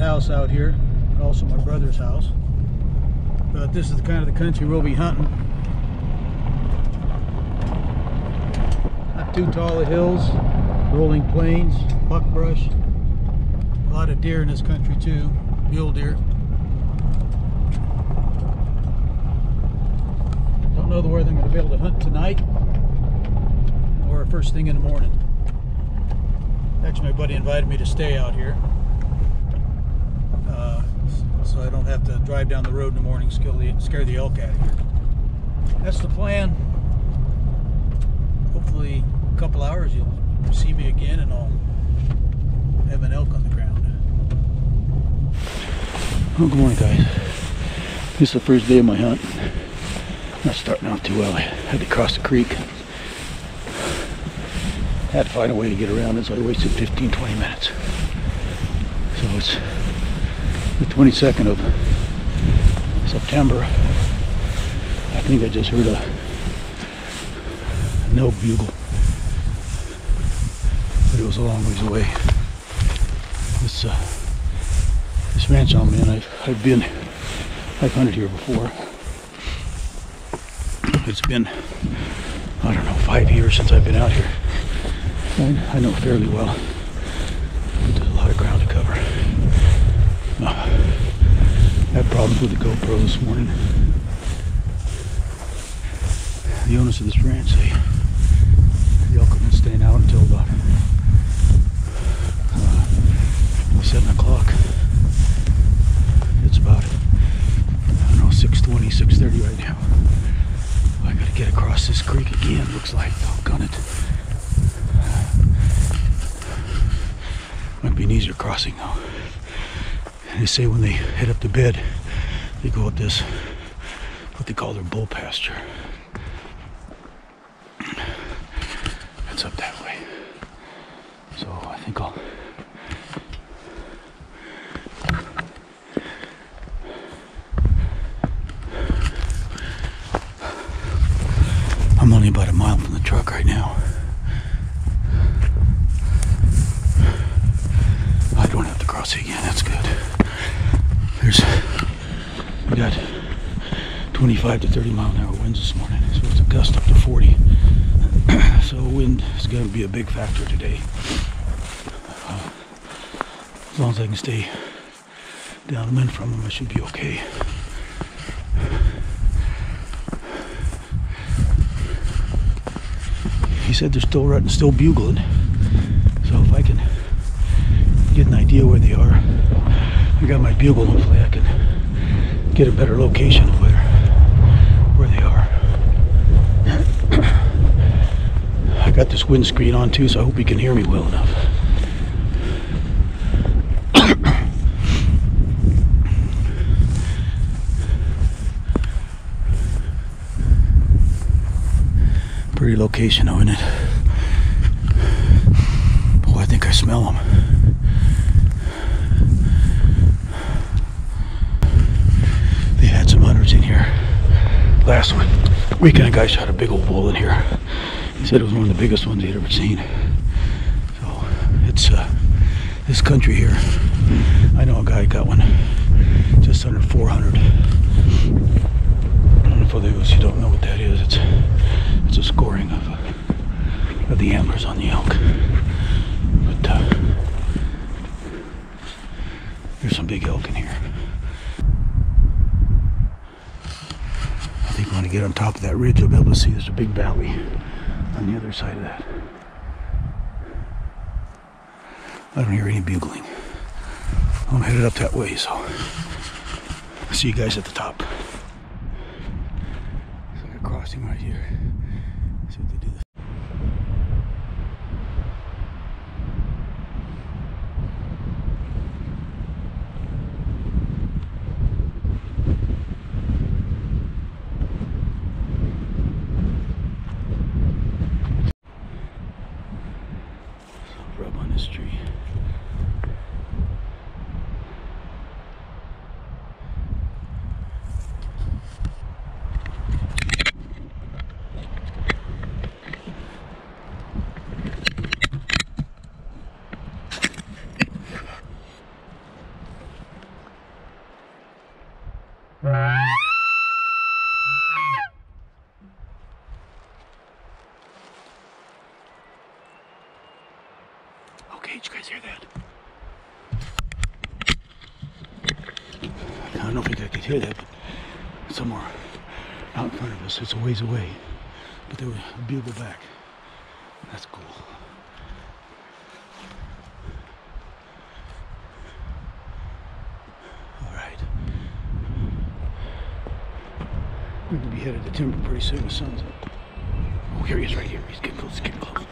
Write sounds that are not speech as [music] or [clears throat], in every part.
house out here, also my brother's house. But this is the kind of the country we'll be hunting. Not too tall of hills, rolling plains, buckbrush. A lot of deer in this country too, mule deer. Don't know whether I'm going to be able to hunt tonight or first thing in the morning. Actually, my buddy invited me to stay out here. So I don't have to drive down the road in the morning, scare the, scare the elk out of here. That's the plan. Hopefully, a couple hours you'll see me again and I'll have an elk on the ground. Oh, good morning, guys. This is the first day of my hunt. Not starting off too well. I had to cross the creek. Had to find a way to get around it, so I wasted 15, 20 minutes. So it's the 22nd of September. I think I just heard a no bugle, but it was a long ways away. This uh, this ranch I'm in, I've I've been I've hunted here before. It's been I don't know five years since I've been out here. I, I know fairly well. There's a lot of ground to cover. Uh, had problems with the GoPro this morning. The owners of this ranch say the elk have staying out until about uh, 7 o'clock. It's about, I don't know, 6.20, 6.30 right now. I gotta get across this creek again, looks like. I'll gun it. Might be an easier crossing though. They say when they head up to bed, they go up this, what they call their bull pasture. It's up that way. So I think I'll. I'm only about a mile from the truck right now. I don't have to cross it again. That's good. There's we got 25 to 30 mile an hour winds this morning, so it's a gust up to 40. [clears throat] so wind is going to be a big factor today. Uh, as long as I can stay downwind from them, I should be okay. He said they're still running, still bugling. So if I can get an idea where they are, I got my bugle. Hopefully, I can get a better location of where where they are. I this windscreen on too, so I hope you can hear me well enough. Pretty location, though, isn't it? Oh, I think I smell them. They had some hunters in here last week. Weekend, a guy shot a big old bull in here. Said it was one of the biggest ones he'd ever seen. So it's uh, this country here. I know a guy got one just under 400. And for those who don't know what that is, it's it's a scoring of uh, of the antlers on the elk. But uh, there's some big elk in here. I think when I get on top of that ridge, I'll be able to see there's a big valley on the other side of that. I don't hear any bugling. I'm headed up that way, so I'll see you guys at the top. It's like a crossing right here. hear that, but somewhere out in front of us, it's a ways away. But there was a bugle back. That's cool. All right. We're gonna be headed to timber pretty soon. The sun's up. Oh, here he is, right here. He's getting close. He's getting close.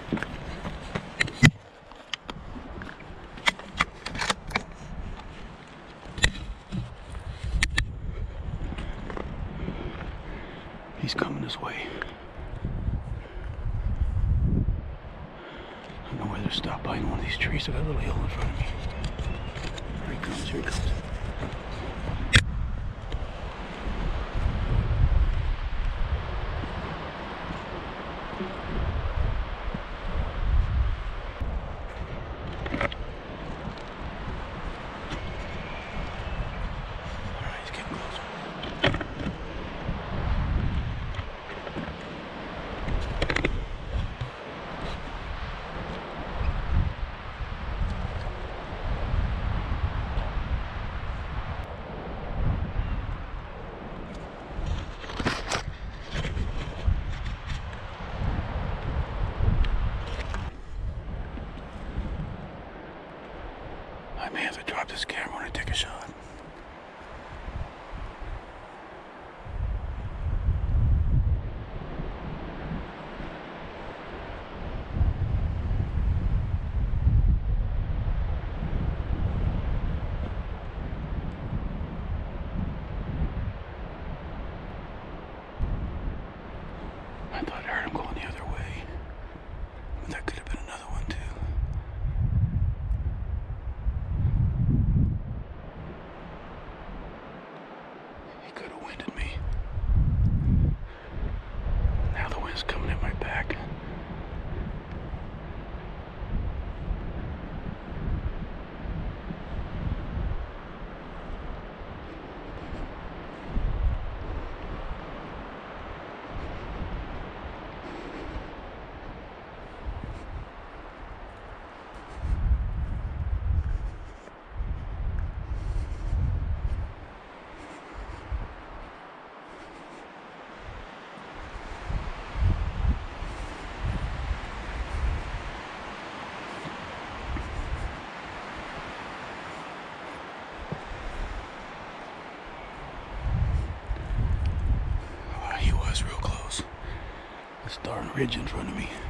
bridge in front of me.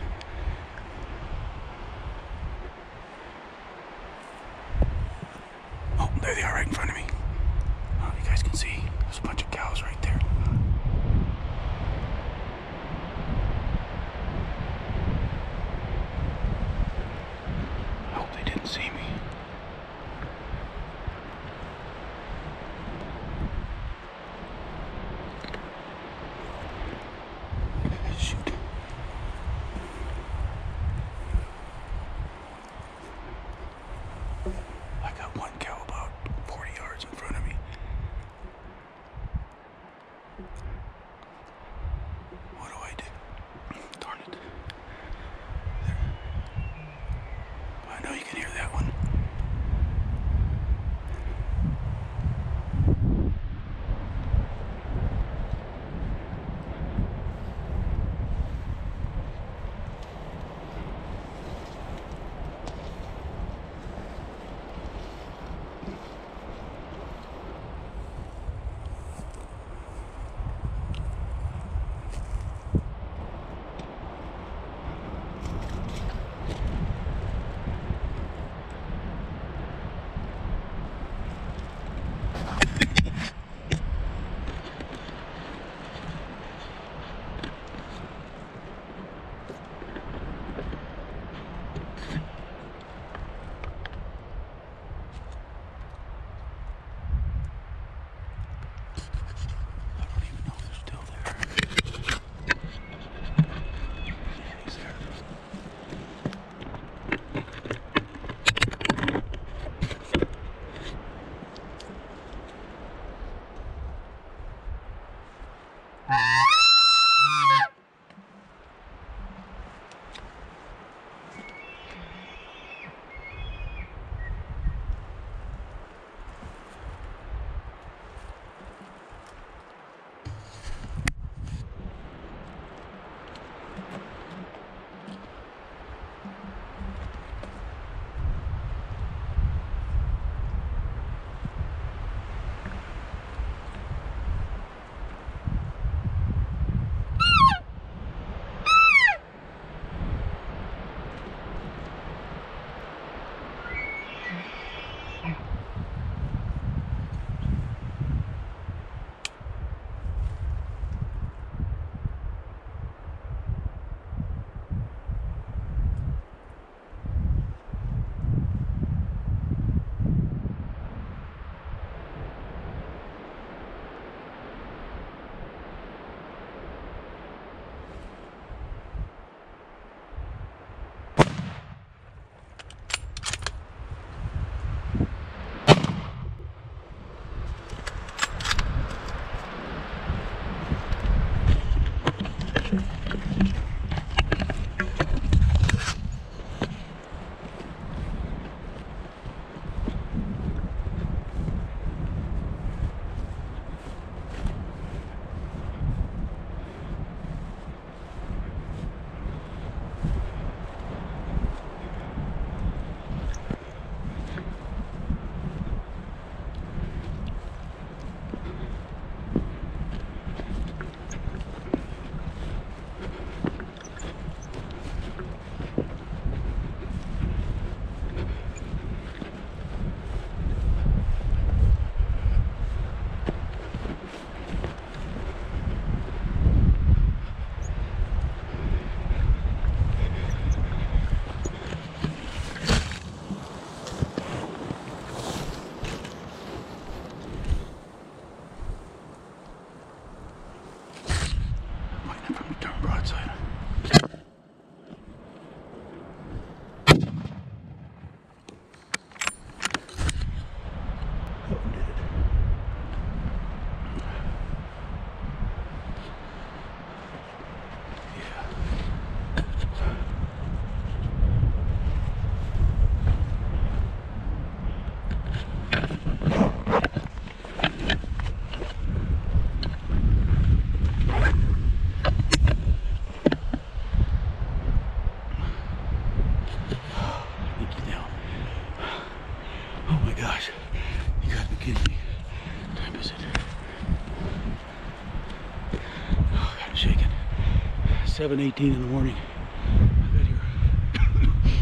7.18 in the morning. I got here.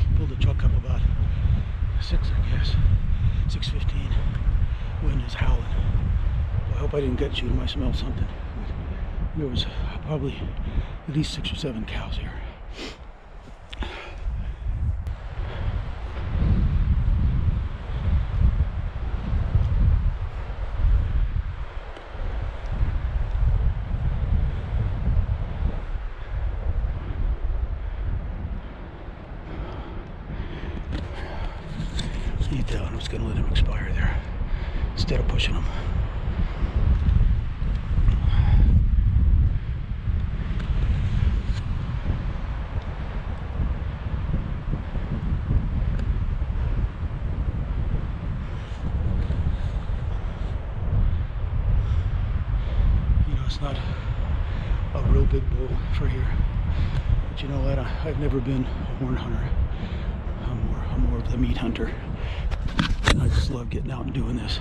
[coughs] Pulled the truck up about 6, I guess. 6.15. Wind is howling. I hope I didn't get you. I smell something. There was probably at least six or seven cows here. You tell I'm just gonna let him expire there instead of pushing him. A real big bull for here. But you know what? I, I've never been a horn hunter. I'm more, I'm more of the meat hunter. And I just love getting out and doing this.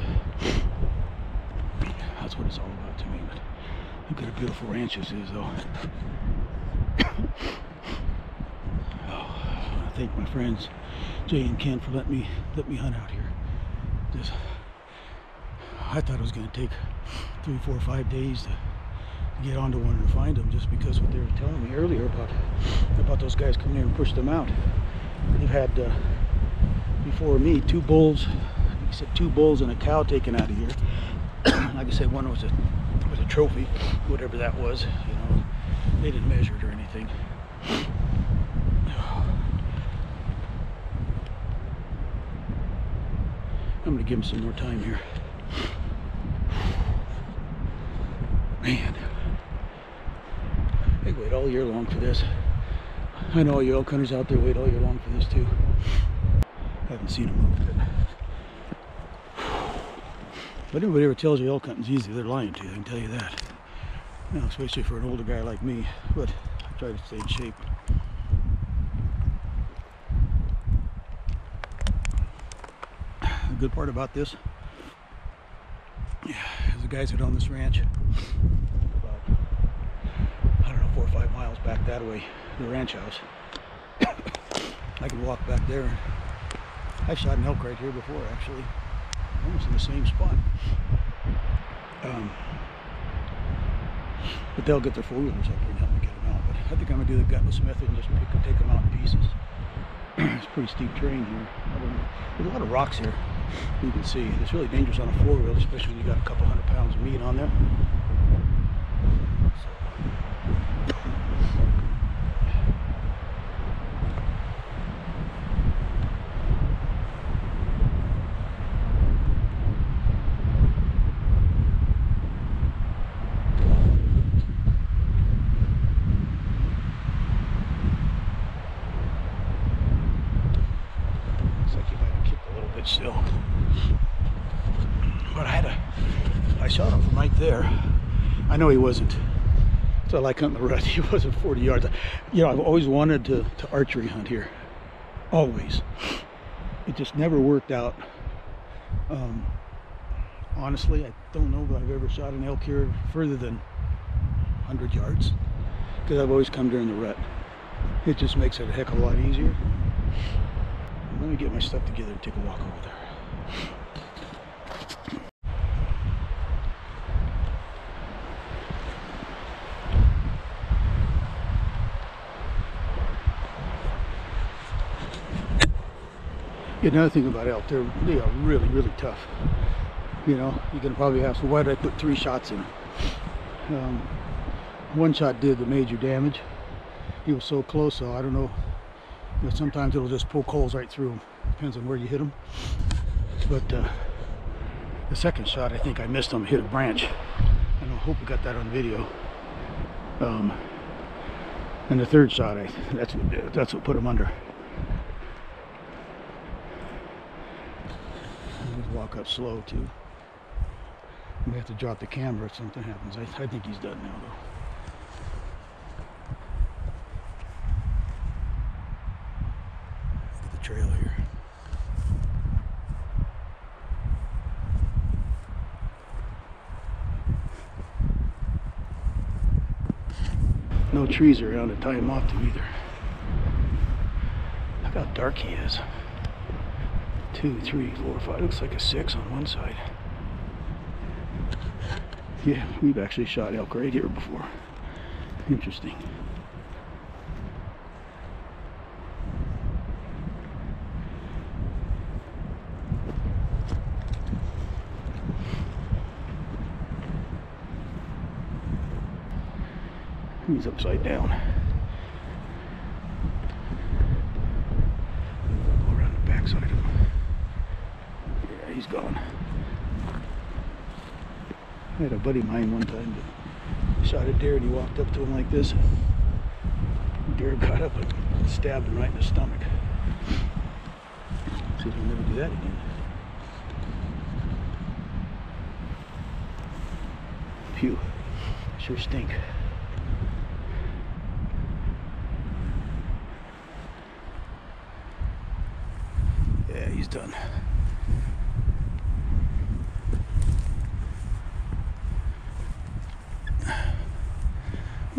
That's what it's all about to me. But look at how beautiful ranch is, though. [coughs] Oh, I thank my friends Jay and Ken for letting me let me hunt out here. Just, I thought it was going to take three, four, five days to get onto one and find them, just because what they were telling me earlier about about those guys coming in and push them out. They've had uh, before me two bulls. He said two bulls and a cow taken out of here. [clears throat] like I said, one was a was a trophy, whatever that was. You know, they didn't measure it or anything. I'm gonna give him some more time here. Man, all year long for this. I know all you elk hunters out there wait all year long for this too. I Haven't seen them move yet. But anybody ever tells you elk hunting's easy, they're lying to you, I can tell you that. You know, especially for an older guy like me, but I try to stay in shape. The good part about this is the guys that own this ranch, about, I don't know, four or five miles back that way, the ranch house. [coughs] I can walk back there. I've shot an elk right here before, actually, almost in the same spot. Um, but they'll get their four wheelers up here and help me get them out. But I think I'm gonna do the gutless method and just pick, take them out in pieces. [coughs] it's pretty steep terrain here. I. There's a lot of rocks here. You can see it's really dangerous on a four wheel, especially when you got a couple hundred pounds of meat on there. Looks like he might have kicked a little bit still. But I had a, I shot him from right there. I know he wasn't. So I like hunting the rut. [laughs] He wasn't 40 yards. You know, I've always wanted to, to archery hunt here. Always. It just never worked out. Um, honestly, I don't know if I've ever shot an elk here further than 100 yards. Because I've always come during the rut. It just makes it a heck of a lot easier. Let me get my stuff together and take a walk over there. Another thing about elk, they're they are really, really tough. You know, you can probably ask, why did I put three shots in? Um, one shot did the major damage. He was so close, so I don't know you know, sometimes it'll just poke holes right through them. Depends on where you hit them. But uh, the second shot, I think I missed him, hit a branch. And I hope we got that on video. Um, and the third shot, I that's what that's what put him under. just walk up slow too. I'm have to drop the camera if something happens. I, I think he's done now though. no trees around to tie him off to either. Look how dark he is. Two, three, four, five. Looks like a six on one side. Yeah, we've actually shot elk right here before. Interesting. He's upside down. Go around the backside of him. Yeah, he's gone. I had a buddy of mine one time that shot a deer and he walked up to him like this. Deer got up and stabbed him right in the stomach. Said he'll never do that again. Phew. Sure stink. Yeah, he's done.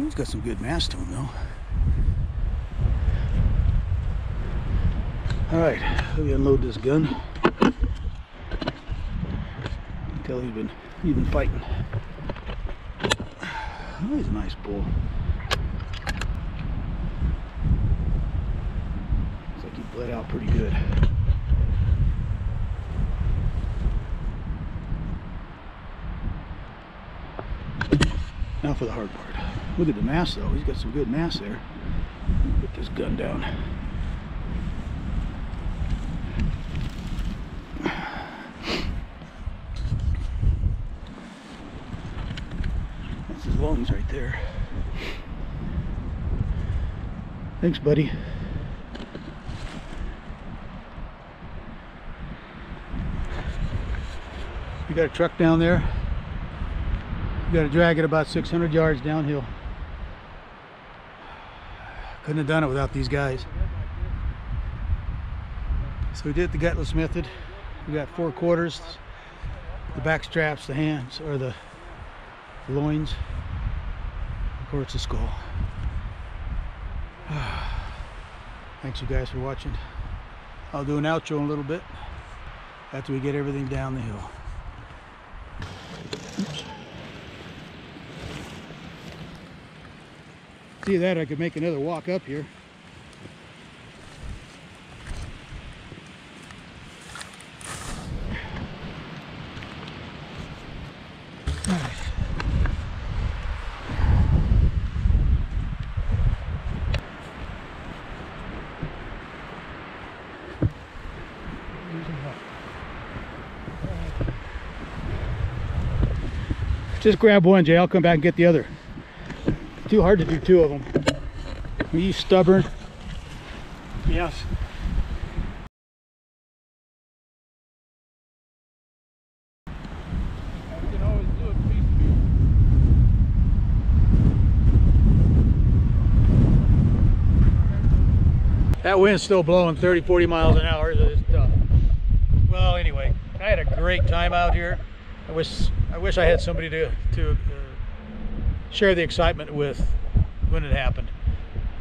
He's got some good mass to him, though. All right, let me unload this gun. Tell he's been he's been fighting. Oh, he's a nice bull. Looks like he bled out pretty good. Now for the hard part. Look at the mass though. He's got some good mass there. Put this gun down. That's his lungs right there. Thanks, buddy. You got a truck down there? You got to drag it about 600 yards downhill. Couldn't have done it without these guys. So we did the gutless method. We got four quarters, the back straps, the hands, or the loins, of course the skull. [sighs] Thanks you guys for watching. I'll do an outro in a little bit after we get everything down the hill. See that, I could make another walk up here. Just grab one, Jay. I'll come back and get the other. Too hard to do two of them. Are you stubborn? Yes. That wind's still blowing 30, 40 miles an hour. Well, anyway, I had a great time out here. I wish I wish I had somebody to to uh, share the excitement with when it happened.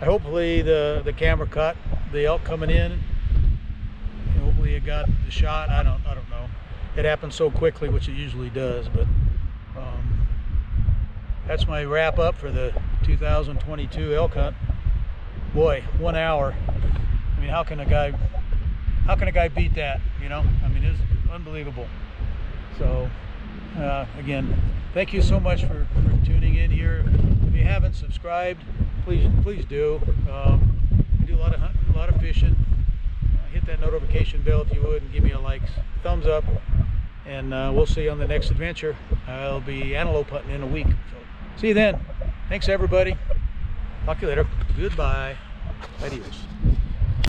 Hopefully the the camera caught the elk coming in. Hopefully it got the shot. I don't I don't know. It happened so quickly, which it usually does. But um, that's my wrap up for the 2022 elk hunt. Boy, one hour. I mean, how can a guy how can a guy beat that? You know, I mean, it's unbelievable. So, uh, again, thank you so much for, for tuning in here. If you haven't subscribed, please please do. Um, we do a lot of hunting, a lot of fishing. Uh, hit that notification bell if you would, and give me a like, thumbs up, and uh, we'll see you on the next adventure. I'll be antelope hunting in a week. So, see you then. Thanks, everybody. Talk to you later. Goodbye. Adios.